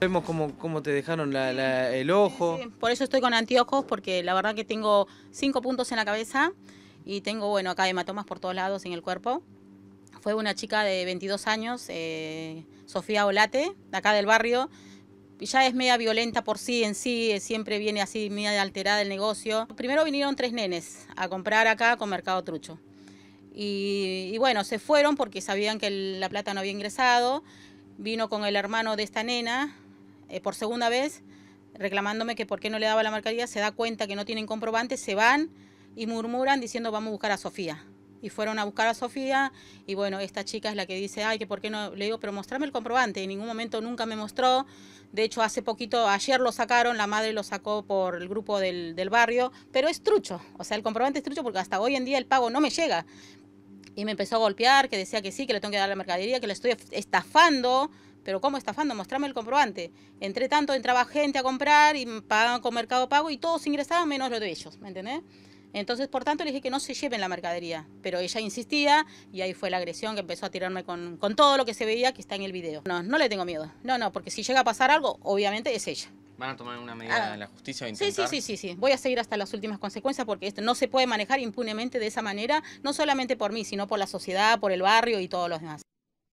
Vemos cómo, cómo te dejaron la- la- el ojo. Por eso estoy con anteojos, porque la verdad que tengo cinco puntos en la cabeza y tengo, bueno, acá hematomas por todos lados en el cuerpo. Fue una chica de 22 años, eh, Sofía Olate, de acá del barrio. Ya es media violenta por sí en sí, eh, siempre viene así media alterada el negocio. Primero vinieron tres nenes a comprar acá con Mercado Trucho. Y, y bueno, se fueron porque sabían que el- la plata no había ingresado. Vino con el hermano de esta nena eh, por segunda vez reclamándome que por qué no le daba la mercadería, se da cuenta que no tienen comprobante, se van y murmuran diciendo vamos a buscar a Sofía. Y fueron a buscar a Sofía y bueno, esta chica es la que dice, ay, que por qué no, le digo, pero mostrame el comprobante, en ningún momento nunca me mostró. De hecho, hace poquito, ayer lo sacaron, la madre lo sacó por el grupo del, del barrio, pero es trucho, o sea, el comprobante es trucho porque hasta hoy en día el pago no me llega. Y me empezó a golpear, que decía que sí, que le tengo que dar la mercadería, que le estoy estafando. Pero ¿cómo estafando? Mostrame el comprobante. Entre tanto entraba gente a comprar y pagaban con Mercado Pago y todos ingresaban menos lo de ellos, ¿me entendés? Entonces, por tanto, le dije que no se lleven la mercadería. Pero ella insistía y ahí fue la agresión que empezó a tirarme con, con todo lo que se veía que está en el video. No, no le tengo miedo. No, no, porque si llega a pasar algo, obviamente es ella. ¿Van a tomar una medida Ah. en la justicia o Sí, sí, sí, sí. Voy a seguir hasta las últimas consecuencias porque esto no se puede manejar impunemente de esa manera, no solamente por mí, sino por la sociedad, por el barrio y todos los demás.